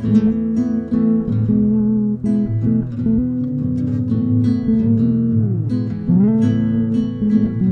through